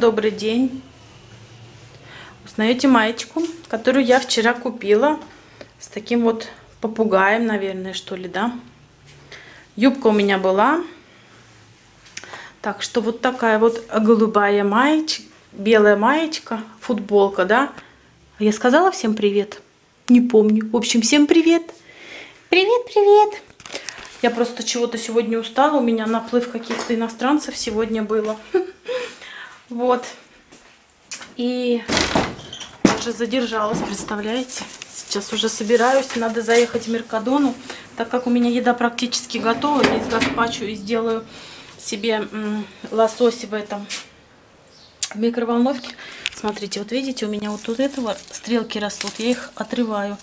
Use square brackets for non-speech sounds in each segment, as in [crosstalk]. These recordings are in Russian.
Добрый день. Узнаете маечку, которую я вчера купила. С таким вот попугаем, наверное, что ли, да? Юбка у меня была. Так что вот такая вот голубая маечка, белая маечка, футболка, да? Я сказала всем привет? Не помню. В общем, всем привет. Привет, привет. Я просто чего-то сегодня устала. У меня наплыв каких-то иностранцев сегодня было. [laughs] Вот. И уже задержалась, представляете? Сейчас уже собираюсь. Надо заехать в Меркадону. Так как у меня еда практически готова, я из гаспачо и сделаю себе лосось в этом микроволновке. Смотрите, вот видите, у меня вот тут этого стрелки растут. Я их отрываю.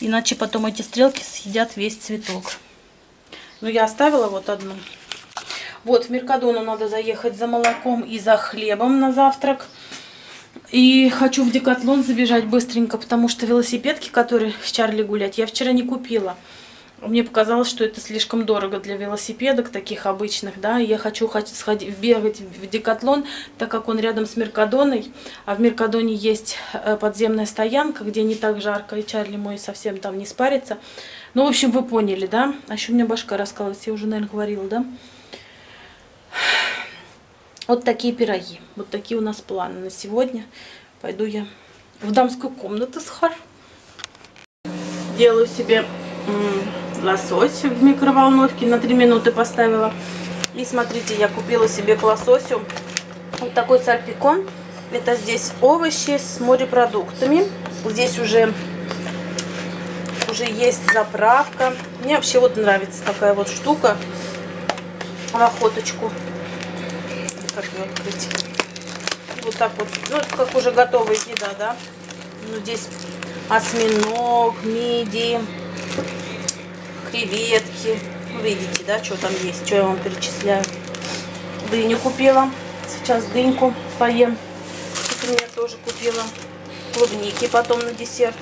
Иначе потом эти стрелки съедят весь цветок. Но я оставила вот одну. Вот, в Меркадону надо заехать за молоком и за хлебом на завтрак. И хочу в Декатлон забежать быстренько, потому что велосипедки, которые с Чарли гулять, я вчера не купила. Мне показалось, что это слишком дорого для велосипедок, таких обычных, да. И я хочу сходить, бегать в Декатлон, так как он рядом с Меркадоной. А в Меркадоне есть э, подземная стоянка, где не так жарко, и Чарли мой совсем там не спарится. Ну, в общем, вы поняли, да? А еще у меня башка раскалывается, я уже, наверное, говорила, да? Вот такие пироги. Вот такие у нас планы на сегодня. Пойду я в дамскую комнату схожу. Делаю себе лосось в микроволновке. На 3 минуты поставила. И смотрите, я купила себе к лососю вот такой сальпикон. Это здесь овощи с морепродуктами. Здесь уже, уже есть заправка. Мне вообще вот нравится такая вот штука. Охоточку как ее открыть. Вот так вот. Ну, это как уже готовая еда, да. Ну, здесь осьминог, мидии, креветки. Ну, видите, да, что там есть, что я вам перечисляю. Дыню купила. Сейчас дыньку поем. Например, тоже купила. Клубники потом на десерт.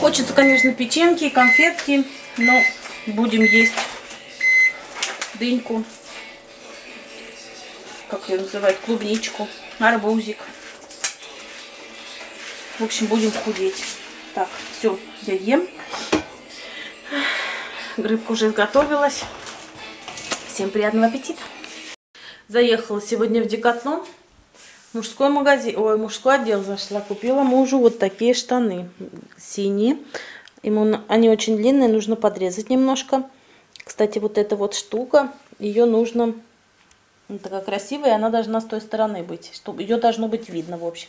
Хочется, конечно, печеньки конфетки, но будем есть дыньку как ее называют, клубничку, арбузик. В общем, будем худеть. Так, все, я ем. Рыбка уже изготовилась. Всем приятного аппетита. Заехала сегодня в Декатлон. Мужской магазин, ой, мужской отдел зашла. Купила мужу вот такие штаны. Синие. Ему они очень длинные, нужно подрезать немножко. Кстати, вот эта вот штука, ее нужно она такая красивая, она должна с той стороны быть. Чтобы ее должно быть видно, в общем.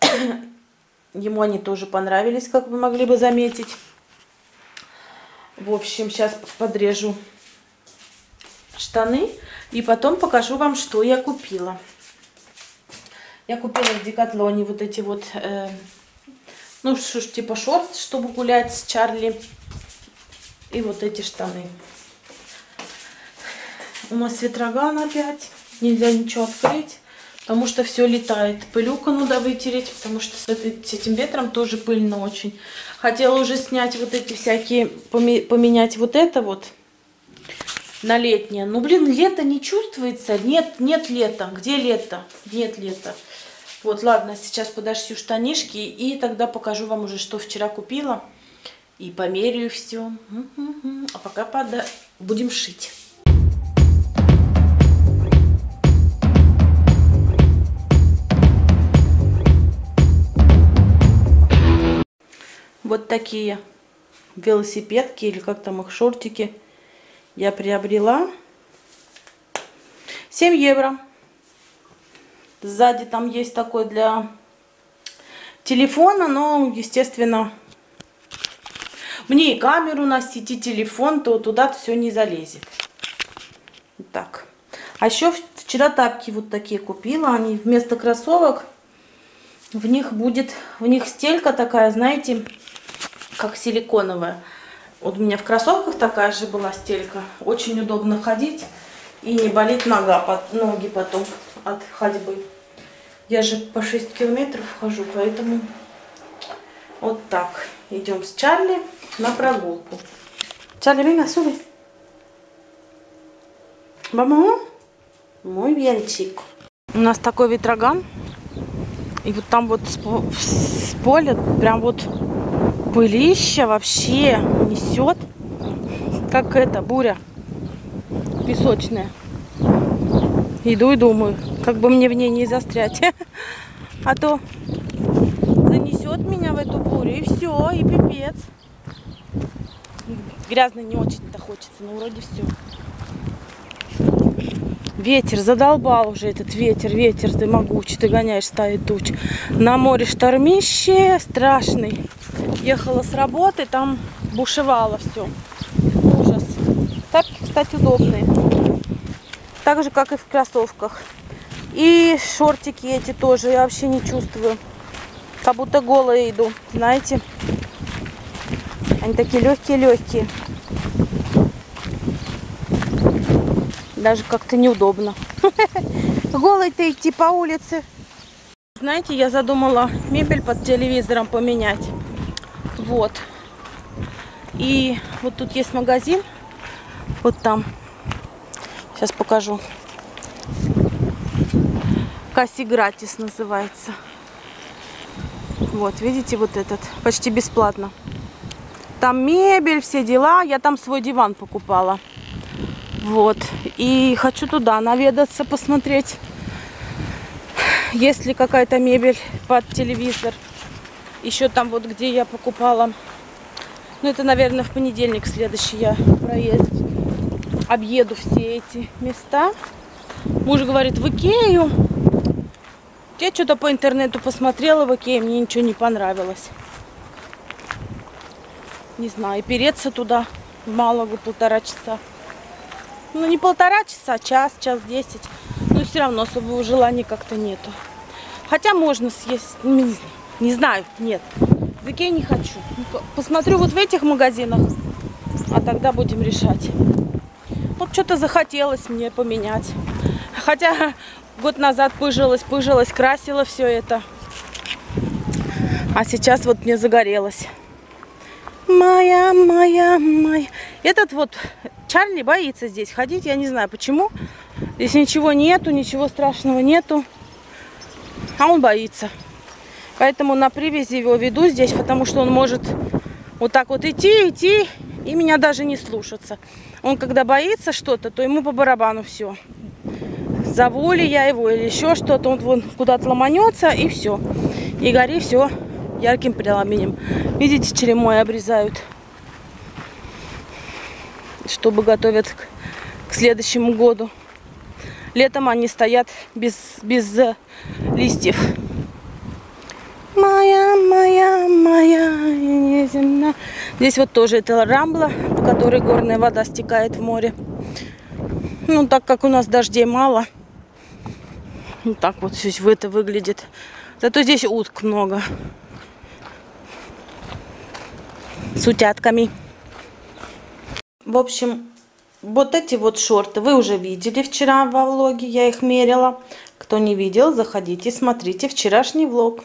[coughs] Ему они тоже понравились, как вы могли бы заметить. В общем, сейчас подрежу штаны. И потом покажу вам, что я купила. Я купила в Декатлоне вот эти вот, э, ну, типа шорт, чтобы гулять с Чарли. И вот эти штаны. У нас ветроган опять. Нельзя ничего открыть, потому что все летает. Пылюка надо вытереть, потому что с этим ветром тоже пыльно очень. Хотела уже снять вот эти всякие, поменять вот это вот на летнее. Ну, блин, лето не чувствуется. Нет, нет лета. Где лето? Нет лета. Вот, ладно, сейчас подошью штанишки и тогда покажу вам уже, что вчера купила. И померяю все. А пока пода... будем шить. Вот такие велосипедки, или как там их, шортики, я приобрела. 7 евро. Сзади там есть такой для телефона, но, естественно, мне и камеру носить, и телефон, то туда все не залезет. Так. А еще вчера тапки вот такие купила. Они вместо кроссовок, в них будет, в них стелька такая, знаете, как силиконовая. Вот у меня в кроссовках такая же была стелька. Очень удобно ходить и не болит нога, ноги потом от ходьбы. Я же по 6 километров хожу, поэтому вот так. Идем с Чарли на прогулку. Чарли, venga, sube. Vamos. Muy bien, chico. У нас такой ветроган. И вот там вот с, поля прям вот пылища вообще несет. Как это, буря песочная. Иду и думаю, как бы мне в ней не застрять. [laughs] А то меня в эту бурю и все, и пипец. Грязно не очень-то хочется, но вроде все. Ветер, задолбал уже этот ветер, ветер ты могучий, ты гоняешь стаи туч. На море штормище страшный. Ехала с работы, там бушевало все. Ужас. Тапки, кстати, удобные. Так же, как и в кроссовках. И шортики эти тоже я вообще не чувствую. Как будто голая иду, знаете. Они такие легкие-легкие. Даже как-то неудобно. [laughs] Голой-то идти по улице. Знаете, я задумала мебель под телевизором поменять. Вот. И вот тут есть магазин. Вот там. Сейчас покажу. Касси Гратис называется. Вот, видите, вот этот. Почти бесплатно. Там мебель, все дела. Я там свой диван покупала. Вот. И хочу туда наведаться, посмотреть, есть ли какая-то мебель под телевизор. Еще там вот, где я покупала. Ну, это, наверное, в понедельник следующий я проезд объеду все эти места. Муж говорит, в Икею. Я что-то по интернету посмотрела в Икее, мне ничего не понравилось. Не знаю, переться туда в Малагу полтора часа. Ну, не полтора часа, час, час десять. Но все равно особого желания как-то нету. Хотя можно съесть, ну, не, не знаю, нет. В Икее не хочу. Посмотрю вот в этих магазинах, а тогда будем решать. Вот что-то захотелось мне поменять. Хотя год назад пыжилась, пыжилась, красила все это. А сейчас вот мне загорелось. Моя, моя, моя. Этот вот Чарли боится здесь ходить, я не знаю почему. Здесь ничего нету, ничего страшного нету. А он боится. Поэтому на привязи его веду здесь, потому что он может вот так вот идти, идти и меня даже не слушаться. Он когда боится что-то, то ему по барабану все. Зову ли я его или еще что-то, он вон куда-то ломанется и все. И гори все ярким пламенем. Видите, черемой обрезают чтобы готовят к, к следующему году. Летом они стоят без, без э, листьев. Моя, моя, моя неземна. Здесь вот тоже это рамбла, по которой горная вода стекает в море. Ну, так как у нас дождей мало, вот так вот здесь это выглядит. Зато здесь уток много. С утятками. В общем, вот эти вот шорты вы уже видели вчера во влоге, я их мерила. Кто не видел, заходите, смотрите вчерашний влог.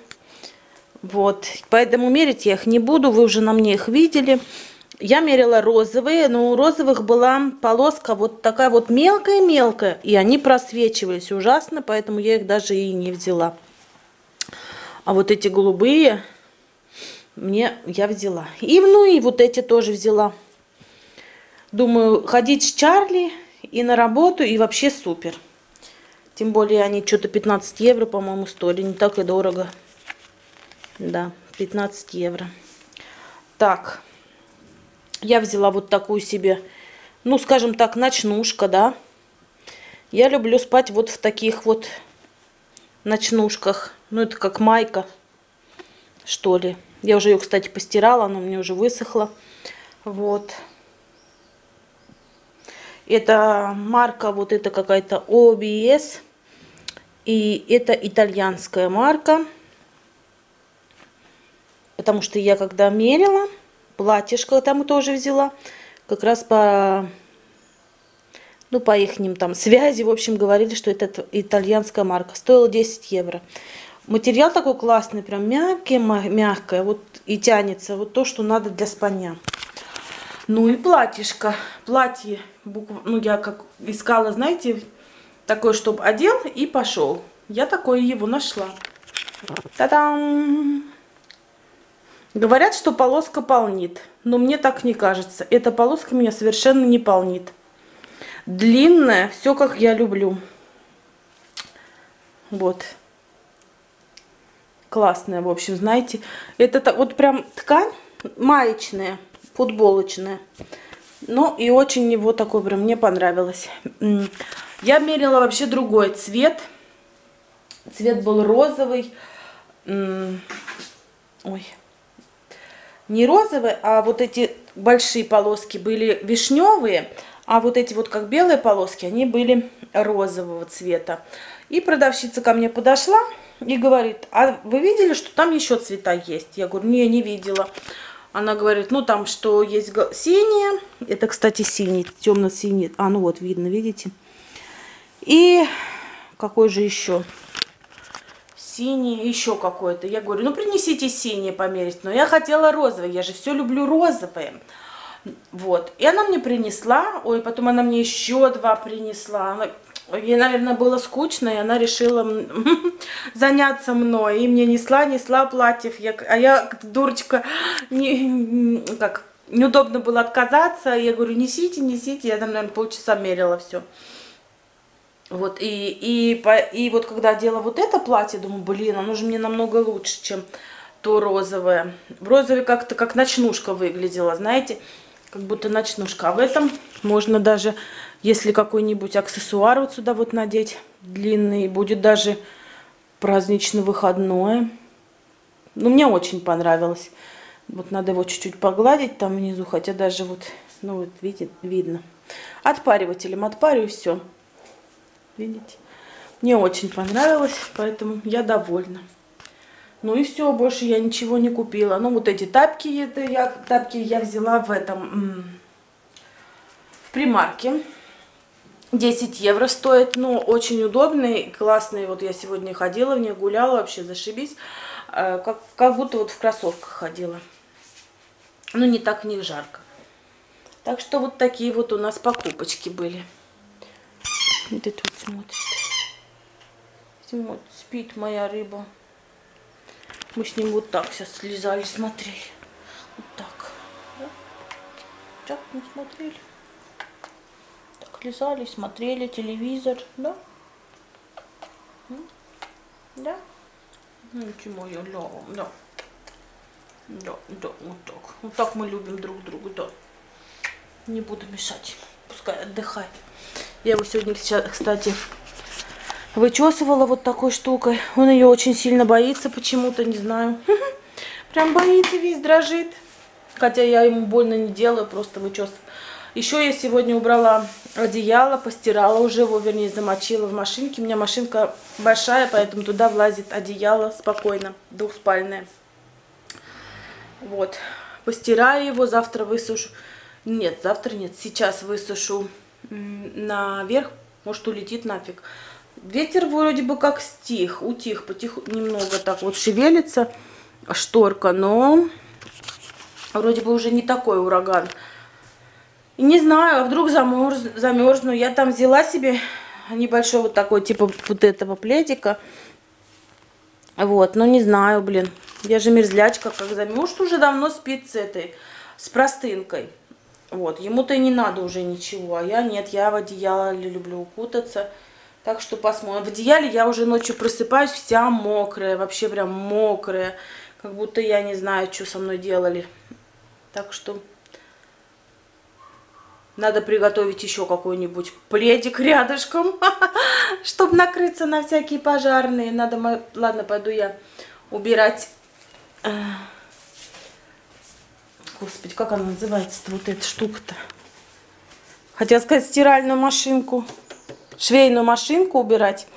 Вот, поэтому мерить я их не буду, вы уже на мне их видели. Я мерила розовые, но у розовых была полоска вот такая вот мелкая-мелкая, и они просвечивались ужасно, поэтому я их даже и не взяла. А вот эти голубые мне я взяла. И ну и вот эти тоже взяла. Думаю, ходить с Чарли и на работу, и вообще супер. Тем более они что-то 15 евро, по-моему, стоили. Не так и дорого. Да, 15 евро. Так, я взяла вот такую себе, ну, скажем так, ночнушка, да. Я люблю спать вот в таких вот ночнушках. Ну, это как майка, что ли. Я уже ее, кстати, постирала, она мне уже высохла. Вот. Это марка, вот это какая-то OBS. И это итальянская марка. Потому что я когда мерила, платьишко там тоже взяла. Как раз по, ну, по их там связи, в общем, говорили, что это итальянская марка. Стоила 10 евро. Материал такой классный, прям мягкий, мягкое, вот и тянется. Вот то, что надо для спания. Ну и платьишко. Платье, букв... ну я как искала, знаете, такое, чтобы одел и пошел. Я такое его нашла. Та-дам! Говорят, что полоска полнит, но мне так не кажется. Эта полоска меня совершенно не полнит. Длинная, все как я люблю. Вот. Классная, в общем, знаете. Это вот прям ткань маечная, футболочная. Ну и очень его такой прям мне понравилось. Я мерила вообще другой цвет. Цвет был розовый. Ой. Не розовый, а вот эти большие полоски были вишневые, а вот эти вот как белые полоски, они были розового цвета. И продавщица ко мне подошла и говорит, а вы видели, что там еще цвета есть? Я говорю, не, не видела. Она говорит, ну там что есть синие, это, кстати, синий, темно-синий, а ну вот видно, видите? И какой же еще? Синий, еще какой-то. Я говорю, ну принесите синие померить. Но я хотела розовый, я же все люблю розовые. Вот. И она мне принесла, ой, потом она мне еще два принесла. Ей, наверное, было скучно, и она решила [laughs] заняться мной. И мне несла, несла платьев. Я, а я, дурочка, не, как, неудобно было отказаться. Я говорю, несите, несите. Я там, наверное, полчаса мерила все. Вот, и, и, и вот когда одела вот это платье, думаю, блин, оно же мне намного лучше, чем то розовое. В розове как-то как ночнушка выглядела, знаете, как будто ночнушка. А в этом можно даже, если какой-нибудь аксессуар вот сюда вот надеть, длинный, будет даже празднично-выходное. Ну, мне очень понравилось. Вот надо его чуть-чуть погладить там внизу, хотя даже вот, ну вот видит, видно. Отпаривателем отпарю все. Видите? Мне очень понравилось, поэтому я довольна. Ну и все, больше я ничего не купила. Ну вот эти тапки, это я, тапки я взяла в этом, в примарке. 10 евро стоит, но очень удобные, классные. Вот я сегодня ходила в них, гуляла, вообще зашибись. Э, как, как будто вот в кроссовках ходила. Ну не так в них жарко. Так что вот такие вот у нас покупочки были. Где тут смотрит? Вот, спит моя рыба. Мы с ним вот так сейчас слезали, смотрели. Вот так. Да? Так мы смотрели. Так лизали, смотрели телевизор. Да? Да? Ну, чему я ловом, да. Да, да, вот так. Вот так мы любим друг друга, да. Не буду мешать. Пускай отдыхает. Я его сегодня, кстати, вычесывала вот такой штукой. Он ее очень сильно боится почему-то, не знаю. [laughs] Прям боится, весь дрожит. Хотя я ему больно не делаю, просто вычесываю. Еще я сегодня убрала одеяло, постирала уже его, вернее, замочила в машинке. У меня машинка большая, поэтому туда влазит одеяло спокойно, двухспальное. Вот. Постираю его, завтра высушу. Нет, завтра нет, сейчас высушу наверх, может улетит нафиг. Ветер вроде бы как стих, утих, потиху, немного так вот шевелится шторка, но вроде бы уже не такой ураган. И не знаю, а вдруг замерз, замерзну. Я там взяла себе небольшой вот такой, типа вот этого пледика. Вот, но не знаю, блин. Я же мерзлячка, как замерз, уже давно спит с этой, с простынкой. Вот, ему-то и не надо уже ничего, а я нет, я в одеяле люблю укутаться. Так что посмотрим. В одеяле я уже ночью просыпаюсь вся мокрая, вообще прям мокрая. Как будто я не знаю, что со мной делали. Так что надо приготовить еще какой-нибудь пледик рядышком, [laughs] чтобы накрыться на всякие пожарные. Надо, ладно, пойду я убирать э, Господи, как она называется-то, вот эта штука-то? Хотела сказать стиральную машинку, швейную машинку убирать.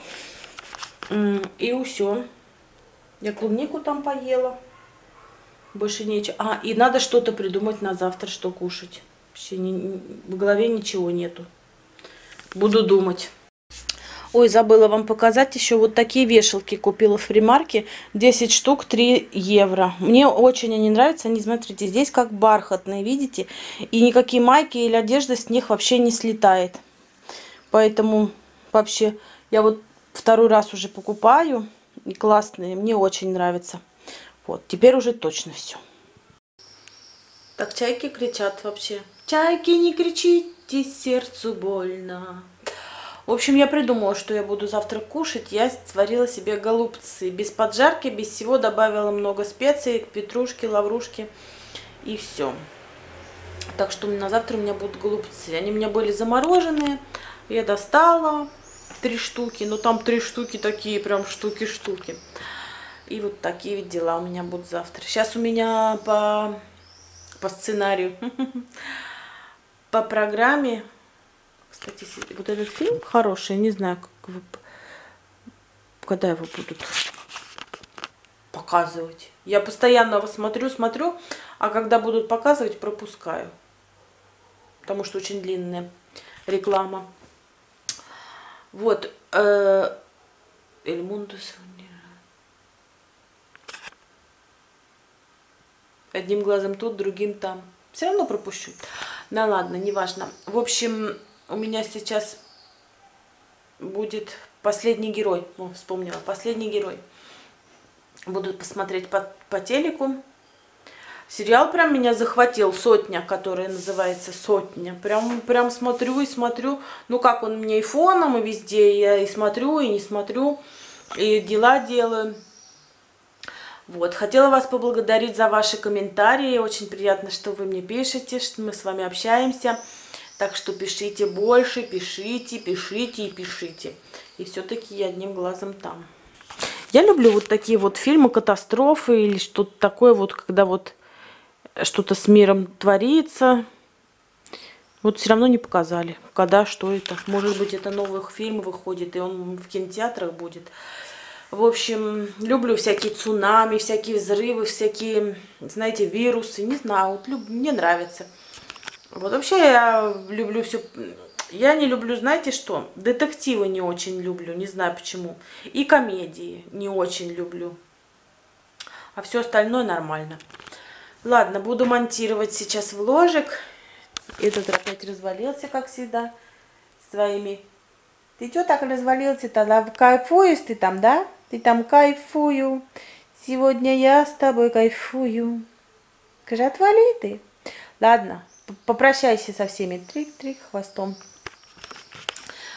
И все. Я клубнику там поела. Больше нечего. А, и надо что-то придумать на завтра, что кушать. Вообще не, в голове ничего нету. Буду думать. Ой, забыла вам показать еще вот такие вешалки купила в примарке. 10 штук, 3 евро. Мне очень они нравятся. Они, смотрите, здесь как бархатные, видите? И никакие майки или одежда с них вообще не слетает. Поэтому вообще я вот второй раз уже покупаю. И классные, мне очень нравится. Вот, теперь уже точно все. Так, чайки кричат вообще. Чайки, не кричите, сердцу больно. В общем, я придумала, что я буду завтра кушать. Я сварила себе голубцы. Без поджарки, без всего. Добавила много специй, петрушки, лаврушки. И все. Так что на завтра у меня будут голубцы. Они у меня были замороженные. Я достала три штуки. Но там три штуки такие, прям штуки-штуки. И вот такие дела у меня будут завтра. Сейчас у меня по, по сценарию, [laughs] по программе кстати, вот этот фильм хороший, не знаю, как вы, когда его будут показывать. Я постоянно его смотрю, смотрю, а когда будут показывать, пропускаю. Потому что очень длинная реклама. Вот. Э, Эль. Одним глазом тут, другим там. Все равно пропущу. Ну ладно, неважно. В общем, у меня сейчас будет последний герой. О, вспомнила, последний герой. Буду посмотреть по, по телеку. Сериал прям меня захватил, «Сотня», который называется «Сотня». Прям, прям смотрю и смотрю. Ну, как он мне и фоном, и везде. Я и смотрю, и не смотрю, и дела делаю. Вот, хотела вас поблагодарить за ваши комментарии. Очень приятно, что вы мне пишете, что мы с вами общаемся. Так что пишите больше, пишите, пишите и пишите. И все-таки я одним глазом там. Я люблю вот такие вот фильмы, катастрофы или что-то такое вот, когда вот что-то с миром творится. Вот все равно не показали, когда, что это. Может быть, это новый фильм выходит, и он в кинотеатрах будет. В общем, люблю всякие цунами, всякие взрывы, всякие, знаете, вирусы. Не знаю, вот люб... мне нравится. Вот вообще я люблю все... Я не люблю, знаете что? Детективы не очень люблю, не знаю почему. И комедии не очень люблю. А все остальное нормально. Ладно, буду монтировать сейчас вложек. Этот опять развалился, как всегда, своими. Ты что так развалился-то? Кайфуешь ты там, да? Ты там кайфую. Сегодня я с тобой кайфую. Скажи, отвали ты. Ладно, попрощайся со всеми. Трик-трик хвостом.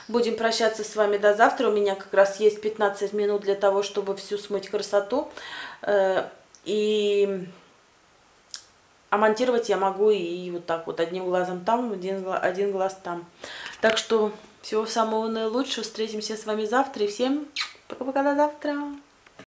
Будем прощаться с вами до завтра. У меня как раз есть 15 минут для того, чтобы всю смыть красоту. Э, и а монтировать я могу и вот так вот, одним глазом там, один, один глаз там. Так что всего самого наилучшего. Встретимся с вами завтра. И всем пока-пока до завтра.